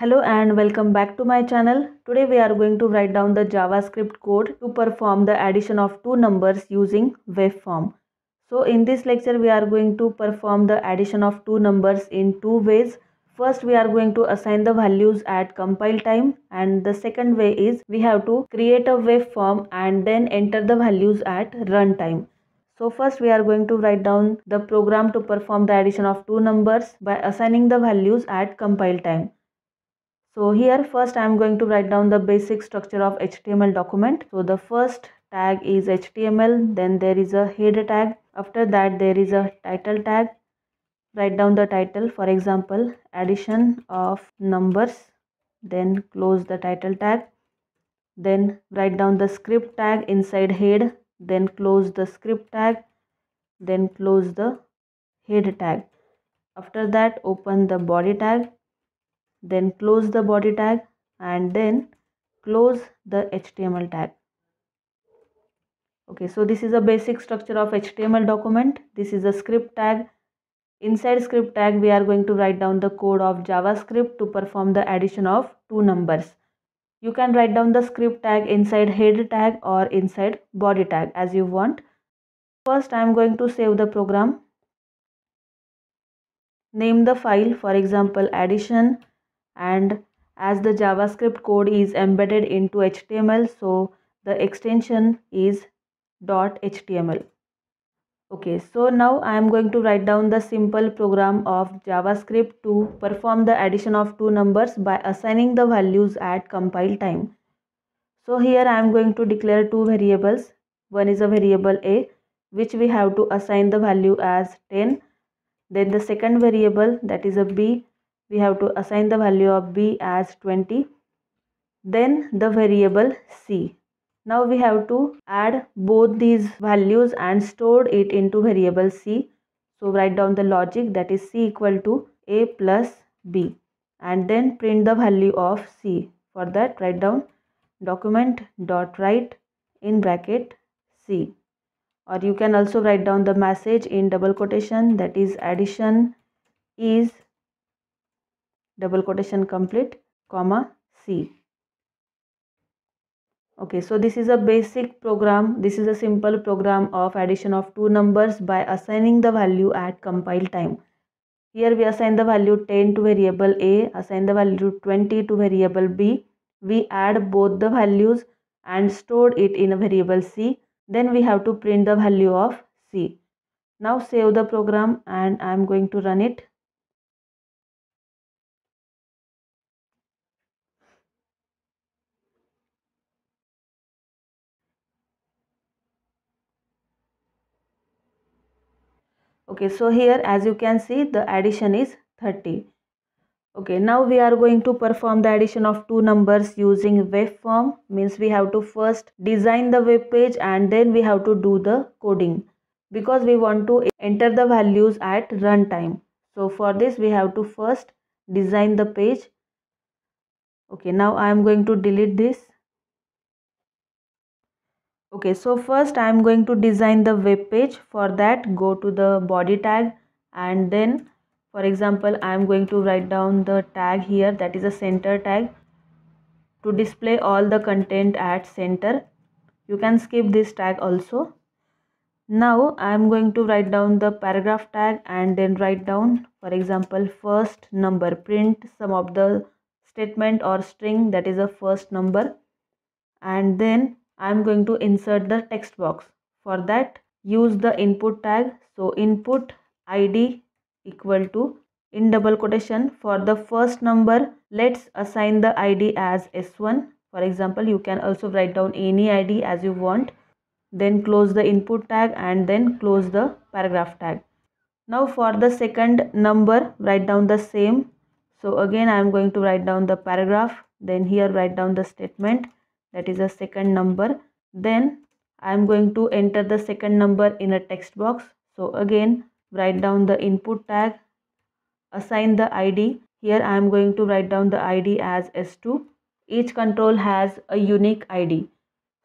Hello and welcome back to my channel. Today we are going to write down the JavaScript code to perform the addition of two numbers using web form. So in this lecture we are going to perform the addition of two numbers in two ways. First we are going to assign the values at compile time and the second way is we have to create a web form and then enter the values at runtime. So first we are going to write down the program to perform the addition of two numbers by assigning the values at compile time. So here first I am going to write down the basic structure of HTML document. So the first tag is HTML, then there is a header tag. After that there is a title tag. Write down the title for example addition of numbers. Then close the title tag. Then write down the script tag inside head. Then close the script tag. Then close the head tag. After that open the body tag then close the body tag and then close the HTML tag. Okay, so this is a basic structure of HTML document. This is a script tag. Inside script tag, we are going to write down the code of JavaScript to perform the addition of two numbers. You can write down the script tag inside head tag or inside body tag as you want. First, I am going to save the program. Name the file, for example, addition and as the javascript code is embedded into html so the extension is .html okay so now i am going to write down the simple program of javascript to perform the addition of two numbers by assigning the values at compile time. So here i am going to declare two variables. One is a variable a which we have to assign the value as 10 then the second variable that is a b we have to assign the value of b as 20 then the variable c. Now we have to add both these values and store it into variable c. So write down the logic that is c equal to a plus b and then print the value of c. For that write down document dot write in bracket c. Or you can also write down the message in double quotation that is addition is double quotation complete comma c. Okay so this is a basic program. This is a simple program of addition of two numbers by assigning the value at compile time. Here we assign the value 10 to variable a assign the value 20 to variable b. We add both the values and stored it in a variable c. Then we have to print the value of c. Now save the program and i am going to run it okay so here as you can see the addition is 30 okay now we are going to perform the addition of two numbers using web form means we have to first design the web page and then we have to do the coding. Because we want to enter the values at runtime. So for this we have to first design the page. Okay now i am going to delete this okay so first i am going to design the web page. For that go to the body tag and then for example i am going to write down the tag here. That is a center tag. To display all the content at center you can skip this tag also. Now i am going to write down the paragraph tag and then write down for example first number print some of the statement or string. That is a first number. And then I am going to insert the text box. For that use the input tag. So input id equal to in double quotation for the first number let's assign the id as s1 for example you can also write down any id as you want. Then close the input tag and then close the paragraph tag. Now for the second number write down the same. So again i am going to write down the paragraph. Then here write down the statement that is a second number. Then I am going to enter the second number in a text box. So again write down the input tag. Assign the ID here I am going to write down the ID as S2 each control has a unique ID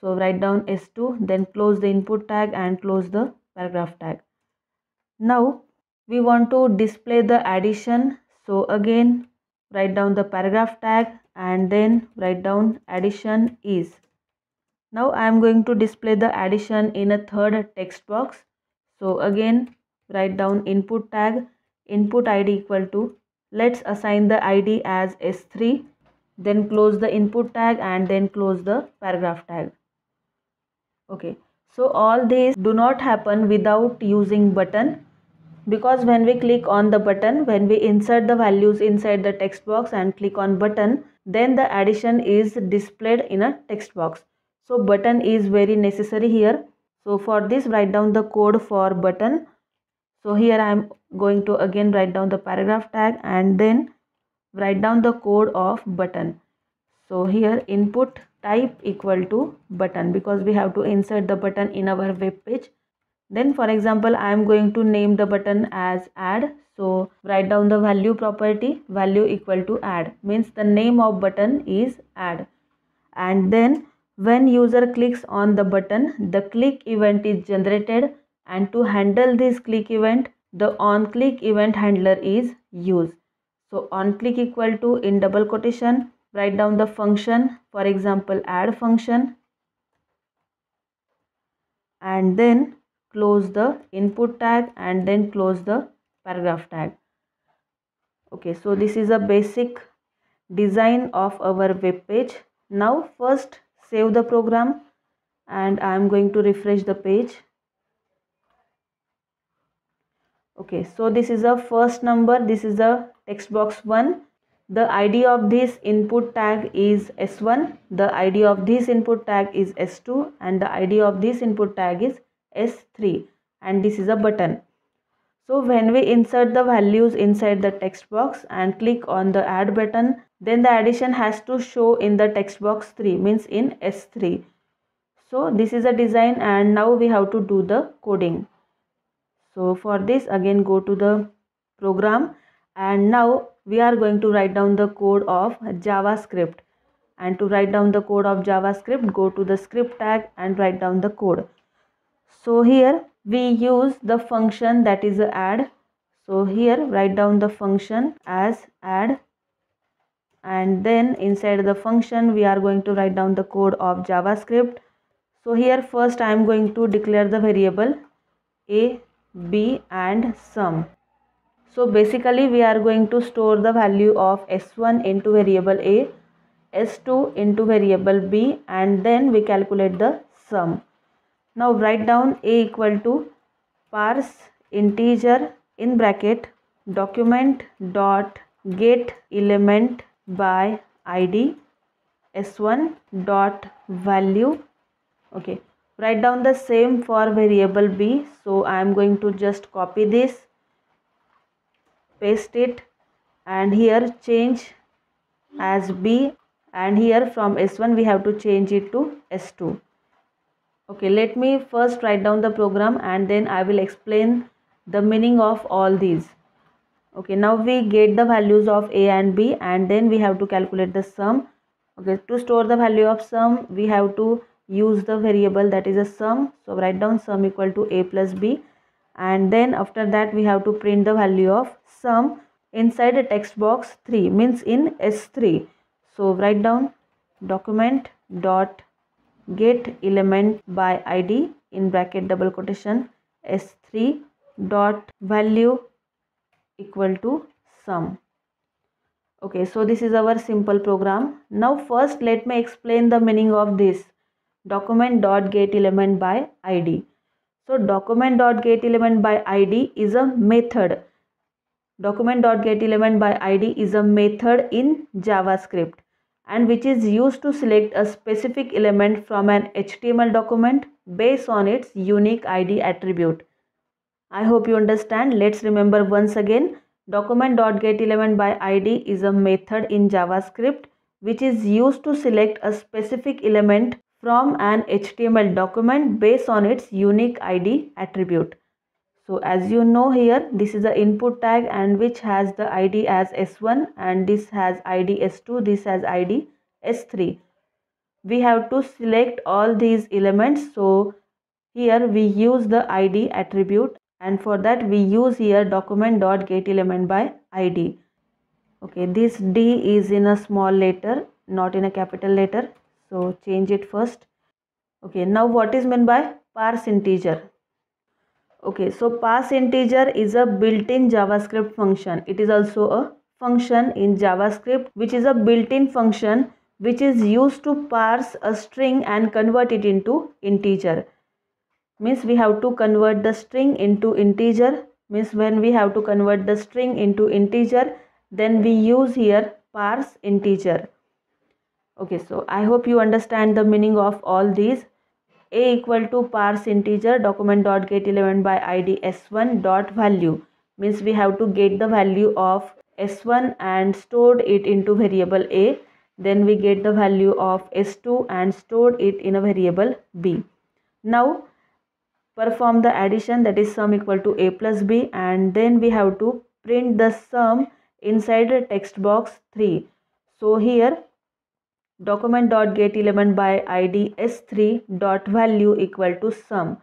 so write down S2 then close the input tag and close the paragraph tag. Now we want to display the addition. So again write down the paragraph tag and then write down addition is. Now I am going to display the addition in a third text box. So again write down input tag input id equal to let's assign the id as s3 then close the input tag and then close the paragraph tag okay so all these do not happen without using button because when we click on the button when we insert the values inside the text box and click on button then the addition is displayed in a text box. So button is very necessary here. So for this write down the code for button. So here i am going to again write down the paragraph tag and then write down the code of button. So here input type equal to button because we have to insert the button in our web page then for example i am going to name the button as add. So write down the value property value equal to add. Means the name of button is add. And then when user clicks on the button the click event is generated. And to handle this click event the on click event handler is used. So on click equal to in double quotation write down the function for example add function. And then close the input tag and then close the paragraph tag. Okay so this is a basic design of our web page. Now first save the program and i am going to refresh the page. Okay so this is a first number. This is a text box 1 the id of this input tag is s1 the id of this input tag is s2 and the id of this input tag is s3 and this is a button. So when we insert the values inside the text box and click on the add button then the addition has to show in the text box 3 means in s3 so this is a design and now we have to do the coding. So for this again go to the program and now we are going to write down the code of javascript. And to write down the code of javascript go to the script tag and write down the code so here we use the function that is add. So here write down the function as add. And then inside the function we are going to write down the code of javascript. So here first i am going to declare the variable a b and sum. So basically we are going to store the value of s1 into variable a s2 into variable b and then we calculate the sum now write down a equal to parse integer in bracket document dot get element by id s1 dot value. Okay. Write down the same for variable b. So i am going to just copy this paste it and here change as b. And here from s1 we have to change it to s2 okay let me first write down the program and then i will explain the meaning of all these. Okay now we get the values of a and b and then we have to calculate the sum. Okay to store the value of sum we have to use the variable that is a sum. So write down sum equal to a plus b and then after that we have to print the value of sum inside a text box 3 means in s3 so write down document dot get element by id in bracket double quotation s3 dot value equal to sum. Okay so this is our simple program. Now first let me explain the meaning of this document dot get element by id. So document dot get element by id is a method. Document dot get element by id is a method in javascript and which is used to select a specific element from an html document based on its unique id attribute i hope you understand let's remember once again document dot get element by id is a method in javascript which is used to select a specific element from an HTML document based on its unique ID attribute. So as you know here, this is the input tag and which has the ID as S1 and this has ID S2, this has ID S3. We have to select all these elements. So here we use the ID attribute and for that we use here document dot get element by ID. okay this d is in a small letter not in a capital letter so change it first okay now what is meant by parse integer okay so parse integer is a built-in javascript function. It is also a function in javascript which is a built-in function which is used to parse a string and convert it into integer. Means we have to convert the string into integer. Means when we have to convert the string into integer then we use here parse integer. Okay so i hope you understand the meaning of all these a equal to parse integer document dot get element by id s1 dot value means we have to get the value of s1 and stored it into variable a. Then we get the value of s2 and stored it in a variable b. Now perform the addition that is sum equal to a plus b and then we have to print the sum inside the text box 3 so here document element by id s3 dot value equal to sum.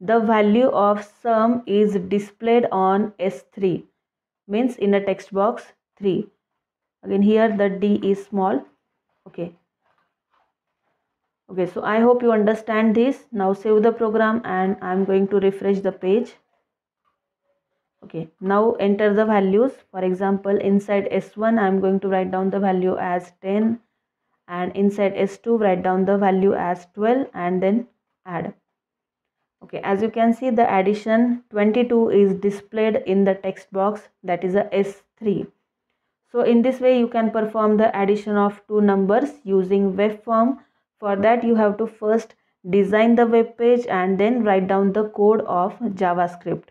The value of sum is displayed on s3 means in a text box 3 again here the d is small. Okay. Okay so i hope you understand this. Now save the program and i'm going to refresh the page. Okay now enter the values. For example inside s1 i'm going to write down the value as 10 and inside s2 write down the value as 12 and then add. Okay as you can see the addition 22 is displayed in the text box that is a s3 so in this way you can perform the addition of two numbers using web form for that you have to first design the web page and then write down the code of javascript.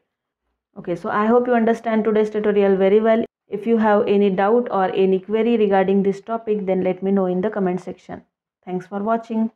Okay so i hope you understand today's tutorial very well if you have any doubt or any query regarding this topic then let me know in the comment section. Thanks for watching